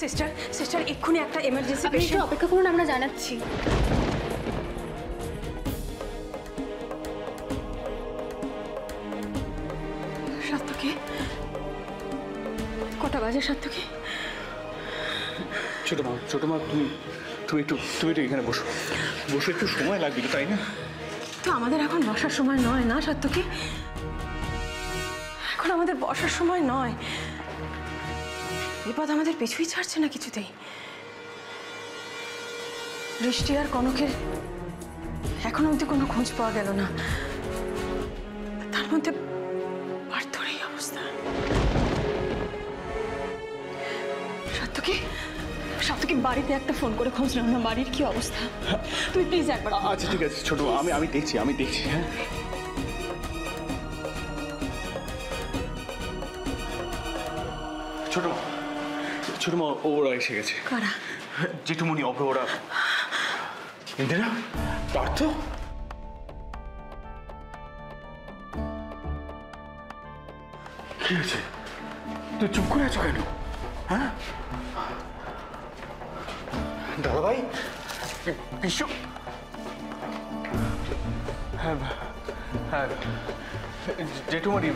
Sister sister এক্ষুনি একটা emergency patient অপেক্ষা করুন আমরা জানাচ্ছি। সাত্তকে কটা বাজে সাত্তকে ছোট মা ছোট মা তুমি তুমি একটু তুমি একটু এখানে বসো। বসে একটু সময় লাগবে তো, তাই না? তো আমাদের এখন বসার সময় নয় না সাত্তকে এখন আমাদের বসার সময় নয়। বিপদ আমাদের পিছুই ছাড়ছে না কিছুতেই। বৃষ্টি আর কনকের এখন অবধি কোনো খোঁজ পাওয়া গেল না। তার মধ্যে বাড়িতে একটা ফোন করে না, বাড়ির কি অবস্থা? প্লিজ একবার আচ্ছা ঠিক আছে ছোট আমি দেখছি আমি দেখছি হ্যাঁ। ছোট ছোট মা ওরা এসে গেছে। কারা? জেঠুমনি অভ্র ওরা। ইন্দিরা পার্থ? কি হয়েছে? তুই চুপ করে আছো কেন? হ্যাঁ? দাদাভাই পি- পিসু হ্যাঁ হ্যাঁ। জেঠুমনি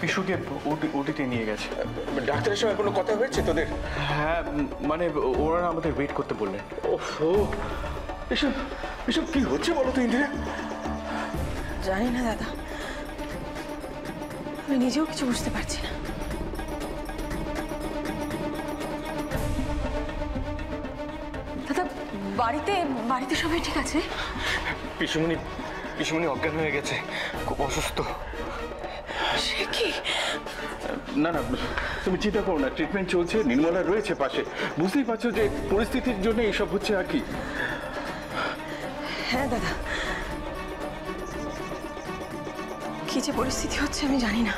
পিসুকে ওটি ওটিতে নিয়ে গেছে। ডাক্তারের সঙ্গে কোনো কথা হয়েছে তোদের? হ্যাঁ মানে ওরা আমাদের ওয়েট করতে বললেন। ওহো এসব এসব কি হচ্ছে বলো তো ইন্দিরা? জানি না দাদা। আমি নিজেও কিছু বুঝতে পারছি না। দাদা বাড়িতে বাড়িতে সবাই ঠিক আছে? পিসুমণি পিসুমণি অজ্ঞান হয়ে গেছে খুব অসুস্থ। সে কি? না না তুমি চিন্তা করো না ট্রিটমেন্ট চলছে নির্মলা রয়েছে পাশে। বুঝতেই পারছ যে পরিস্থিতির জন্য এইসব হচ্ছে আর কি। হ্যাঁ দাদা। কি যে পরিস্থিতি হচ্ছে আমি জানি না।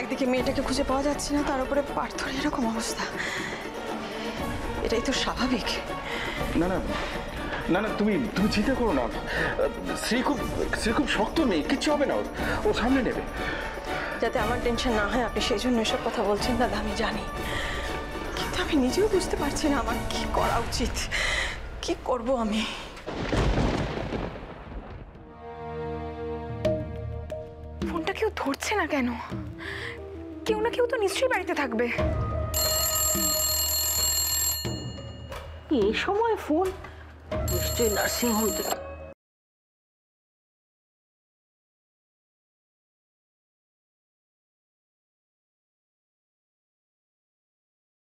একদিকে মেয়েটাকে খুঁজে পাওয়া যাচ্ছে না তার উপরে পার্থর এরকম অবস্থা। এটাই তো স্বাভাবিক। না না না না তুমি তুমি চিন্তা করো না। শ্রী খুব শ্রী খুব শক্ত মেয়ে কিচ্ছু হবে না। ও সামনে নেবে। যাতে আমার টেনশন না হয় আপনি সেই জন্য এসব কথা বলছেন দাদা আমি জানি। কিন্তু আমি নিজেও বুঝতে পারছি না আমার কি করা উচিত। কি করব আমি? ফোনটা কেউ ধরছে না কেন? কেউ না কেউ তো নিশ্চয়ই বাড়িতে থাকবে। এই সময় ফোন मुझे नर्सिंग होम